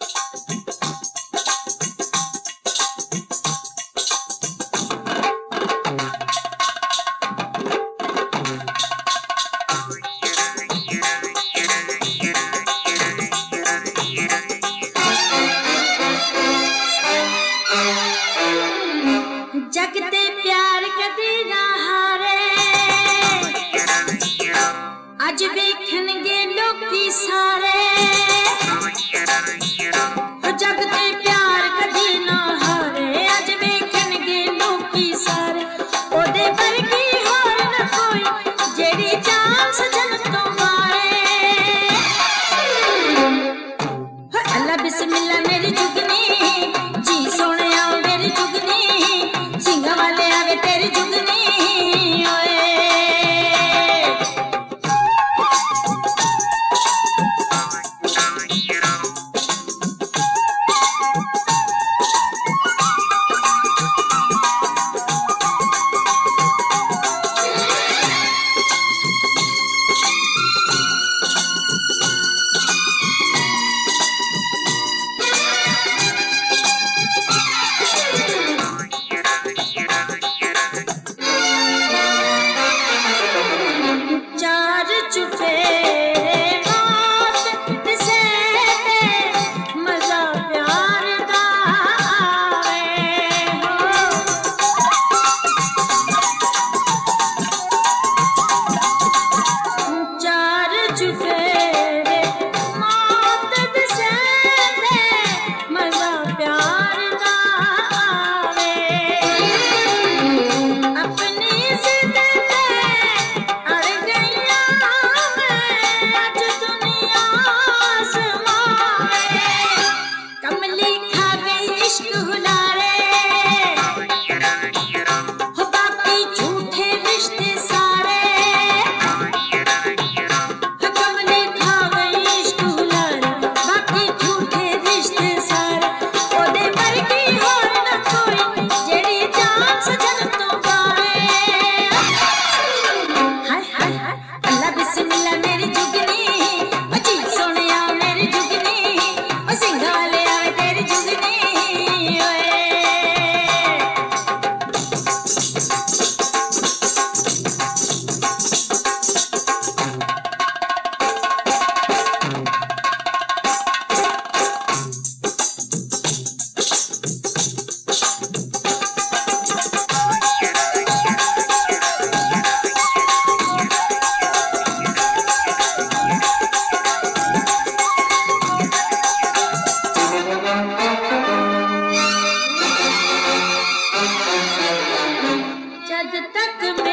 はい आज वेखन गे लोग सारे। जगते प्यार जब तक